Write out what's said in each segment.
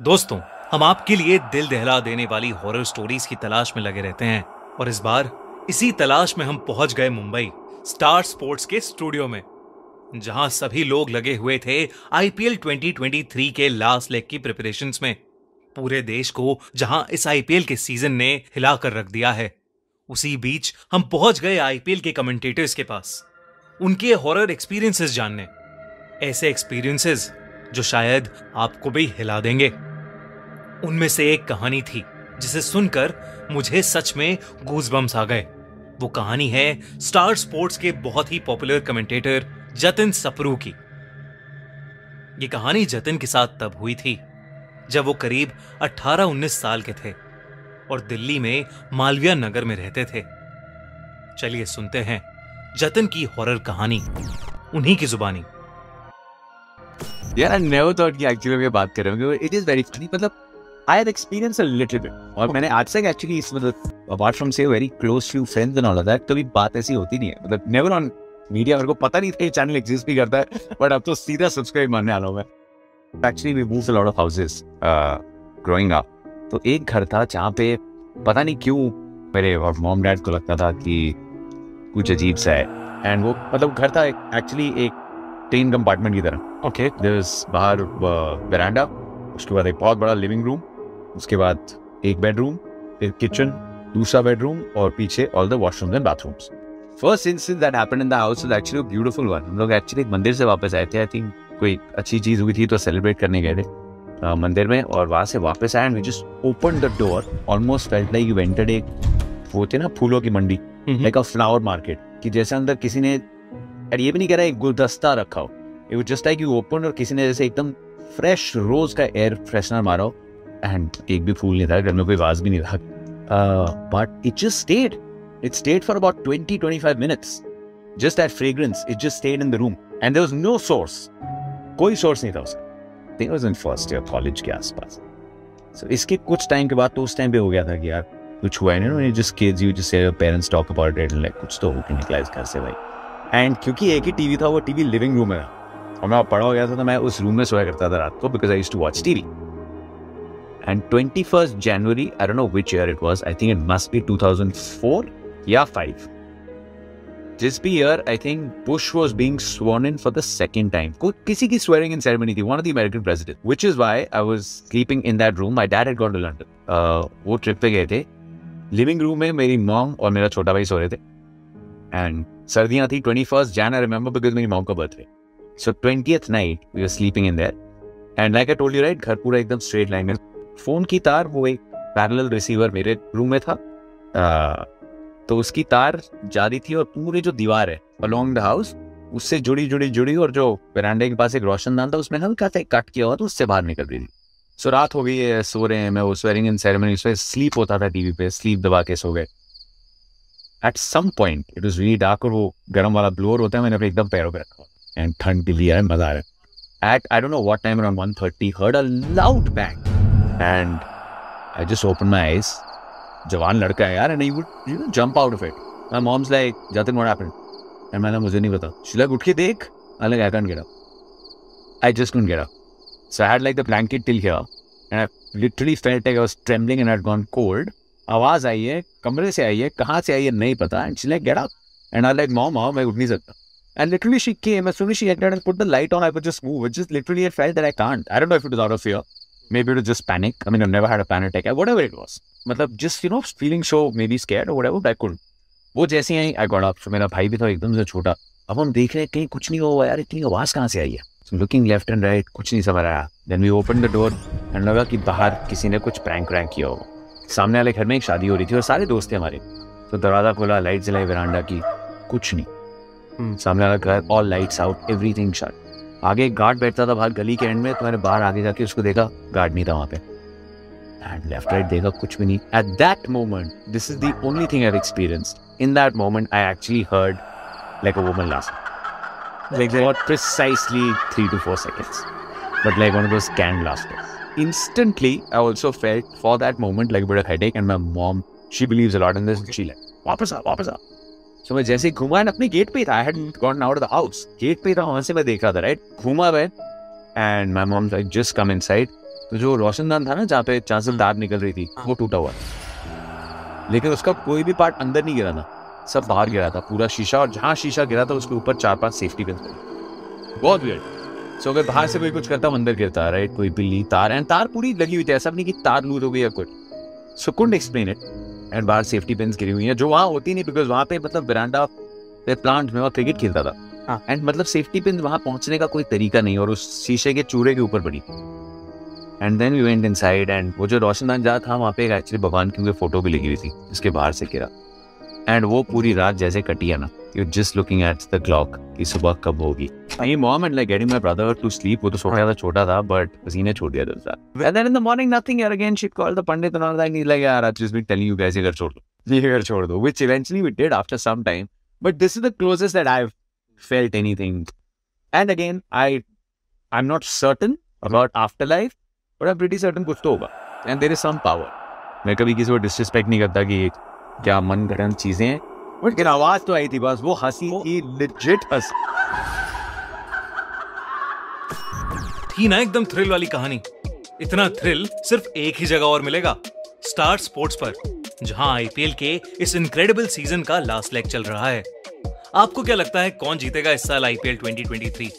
दोस्तों, हम आपके लिए दिल दहला देने वाली हॉरर स्टोरीज की तलाश में लगे रहते हैं और इस बार इसी तलाश में हम पहुँच गए मुंबई स्टार स्पोर्ट्स के स्टूडियो में, जहाँ सभी लोग लगे हुए थे आईपीएल 2023 के लास्ट लेग की प्रिपरेशन में। पूरे देश को, जहाँ इस आईपीएल के सीज़न ने हिलाकर रख दिया है, उसी बीच हम पहुँच गए आईपीएल के कमेंटेटर्स के पास, उनके हॉरर एक्सपीरियंसेस जानने। ऐसे एक्सपीरियंसेस जो शायद आपको भी हिला देंगे। उनमें से एक कहानी थी, जिसे सुनकर मुझे सच में गूजबम्स आ गए। वो कहानी है स्टार स्पोर्ट्स के बहुत ही पॉपुलर कमेंटेटर जतिन सपरू की। ये कहानी जतिन के साथ तब हुई थी, जब वो करीब 18-19 साल के थे और दिल्ली में मालविया नगर में रहते थे। चलिए सुनते हैं जतिन की हॉरर कहानी, उन्हीं की जुबानी। यार आई नेवर थॉट कि एक्चुअली मैं बात कर रहा हूँ इट इज़ वेरी फनी मतलब I had experience a little bit और मैंने आज तक एक्चुअली इस मतलब अपार्ट फ्रॉम से very close to friends and all of that कभी बात ऐसी होती नहीं है। मतलब नेवर ऑन मीडिया मेरे को पता नहीं था ये चैनल एग्जिस्ट भी करता है बट अब तो सीधा सब्सक्राइब मारने वाला हूँ मैं। Actually we moved a lot of houses growing up तो एक घर था जहाँ पे पता नहीं क्यों मेरे और मॉम डैड को लगता था कि कुछ अजीब सा है। एंड वो मतलब घर था एक्चुअली एक ट्रेन कंपार्टमेंट की तरह। ओके देयर बाहर वरांडा उसके बाद एक बहुत बड़ा लिविंग रूम उसके बाद एक बेडरूम फिर किचन दूसरा बेडरूम और पीछे all the washrooms and bathrooms first incident that happened in the house is actually beautiful one हम लोग एक्चुअली मंदिर से वापस आए थे आई थिंक कोई अच्छी चीज़ हुई थी तो सेलिब्रेट करने गए थे। uh, मंदिर में और वहाँ से वापस आए and we just open the door almost felt like you entered एक वो थे ना फूलों की मंडी लाइक अ फ्लावर मार्केट कि जैसे अंदर किसी ने और ये भी नहीं कह रहा एक गुलदस्ता रखा हो। It just like you open और किसी ने जैसे एकदम फ्रेश रोज का एयर फ्रेशनर मारा हो। एंड एक भी फूल नहीं था, घर में कोई आवाज़ भी नहीं था। But it just stayed it stayed for about twenty twenty five minutes just that fragrance it just stayed in the room and there was no source कोई सोर्स नहीं था उसका। Think was in first year college के आसपास। So इसके कुछ time के बाद तो उस टाइम पे हो गया था कि यार, कुछ हुआ है ना just kids you just say parents talk about it like कुछ तो होके निकला इस घर से भाई। एंड क्योंकि एक ही टीवी था, वो टीवी लिविंग रूम में था। और मैं पढ़ा हो गया था तो मैं उस रूम में सोया करता था रात को because I used to watch TV and twenty first January I don't know which year it was I think it must be 2004 या 5 जिस भी year I think Bush was being sworn in for the second time को किसी की swearing in ceremony थी one of the American president which is why I was sleeping in that room my dad had gone to London वो trip पे गए थे living room में मेरी मॉम और मेरा छोटा भाई सो रहे थे एंड सर्दियां थी twenty first Jan I remember because मेरी मॉम का birthday so twenty night we are sleeping in there and like I told you right घर पूरा एकदम स्ट्रेट लाइन में फ़ोन की तार वो एक पैरेलल रिसीवर मेरे रूम में था। आ, तो उसकी तार जा रही थी और पूरी जो दीवार है अलोंग द हाउस उससे जुड़ी जुड़ी जुड़ी और जो वरांडे के पास एक रोशनदान था उसमें हल्का सा कट किया हुआ तो उससे बाहर निकल रही थी। सो रात हो गई है सो रहे हैं मैं वो स्वेरिंग इन सेरेमनी उसमें स्लीप होता था टीवी पे स्लीप दबा के सो गए। At some point it was really dark और वो गर्म वाला ब्लोअर होता है मैंने अपने एकदम पैरों पे रखा एंड ठंड भी लिया है मज़ा आ रहा है। At I don't know what time around 1:30 heard a loud bang and I just open my eyes जवान लड़का है यार and I would you know jump out of it my mom's like Jatin what happened and मैंने, मुझे नहीं पता. शिलक उठ के देख. I like I can't get up I just can't get up so I had like the blanket till here and I literally felt I was trembling and had gone cold आवाज़ आई है, कमरे से आई है, कहाँ से आई है, नहीं पता. And शिलक get up and I like mom आओ मैं उठ नहीं सकता. And literally she came as soon she entered and put the light on I was just move it just literally I felt that I can't I don't know if it is out of here Maybe it was just panic. I mean, I've never had a panic attack. Whatever it was. मतलब just you know feeling so maybe scared or whatever. But I couldn't. वो जैसे ही I got up मेरा भाई भी था एकदम से छोटा अब हम देख रहे हैं कहीं कुछ नहीं हुआ यार इतनी आवाज़ कहाँ से आई है so looking left and right कुछ नहीं समझ आया then we open the door and लगा कि बाहर किसी ने कुछ प्रैंक वैंक किया होगा सामने वाले घर में एक शादी हो रही थी और सारे दोस्त थे हमारे तो दरवाज़ा खोला लाइट जलाई वरांडा की कुछ नहीं सामने वाला घर all lights out everything shut आगे एक गार्ड बैठता था बाहर गली के एंड में तो मैंने बाहर आगे जाके उसको देखा गार्ड नहीं था वहाँ पे एंड लेफ़्ट राइट देखा कुछ भी नहीं at that moment this is the only thing I experienced in that moment I actually heard like a woman last to four seconds but like one of those canned laughter instantly i also felt for that moment like a bit of headache and my mom she believes a lot in this she like वापस आ वापस आ सो मैं जैसे घुमा अपने gate पे था। I had out of the house gate पे था वहाँ से मैं देख रहा था राइट घुमा मैं and my mom like just come inside तो जो रोशनदान था ना जहाँ पे से तार निकल रही थी वो टूटा हुआ लेकिन उसका कोई भी पार्ट अंदर नहीं गिरा था। सब बाहर गिरा था पूरा शीशा और जहाँ शीशा गिरा था उसके ऊपर चार पाँच सेफ्टी पिन बहुत वियर्ड सो अगर बाहर से कोई कुछ करता अंदर गिरता राइट कोई बिल्ली तार एंड तार पूरी लगी हुई थी। ऐसा नहीं कि तार लूज हो गई या कुछ। So can't explain it and बाहर सेफ्टी पिन गिरी हुई है जो वहाँ होती नहीं बिकॉज़ वहाँ पे मतलब बिरांडा पे प्लांट में वहाँ क्रिकेट खेलता था। एंड हाँ। मतलब सेफ्टी पिन वहाँ पहुँचने का कोई तरीका नहीं और उस शीशे के चूरे के ऊपर पड़ी। And then we went inside and वो जो रोशनदान जहाँ था वहाँ पे एक एक्चुअली भगवान की फ़ोटो भी लगी हुई थी जिसके बाहर से गिरा। एंड वो पूरी रात जैसे कटी है ना you just looking at the clock कि सुबह कब होगी। I mom and like getting my brother to sleep वो तो सोना ज़्यादा छोटा था बट पसीने छोड़ दिया था and then in the morning nothing यार again she called the pandit and all he like यार I just been telling you guys ये छोड़ दो, ये घर छोड़ दो which eventually we did after some time but this is the closest that I have felt anything and again I I am not certain about after life but I am pretty certain कुछ तो होगा। And there is some power मैं कभी किसी को disrespect नहीं करता कि क्या मन घड़न चीज़ें हैं। बट आवाज़ तो आई थी, बस वो हँसी थी लिजिट हँसी। थी ना एकदम थ्रिल वाली कहानी। इतना थ्रिल सिर्फ़ एक ही जगह और मिलेगा स्टार स्पोर्ट्स पर, जहाँ आईपीएल के इस इनक्रेडिबल सीज़न का लास्ट लेग चल रहा है। आपको क्या लगता है कौन जीतेगा इस साल आईपीएल 2023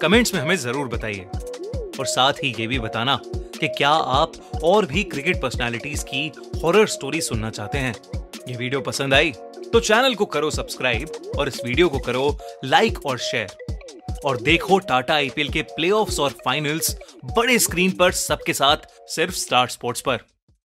कमेंट्स में हमें ज़रूर बताइए। और साथ ही ये भी बताना कि क्या आप और भी क्रिकेट पर्सनालिटीज की हॉरर स्टोरी सुनना चाहते हैं। ये वीडियो पसंद आई तो चैनल को करो सब्सक्राइब और इस वीडियो को करो लाइक और शेयर और देखो टाटा आईपीएल के प्लेऑफ्स और फाइनल्स बड़े स्क्रीन पर सबके साथ सिर्फ़ स्टार स्पोर्ट्स पर।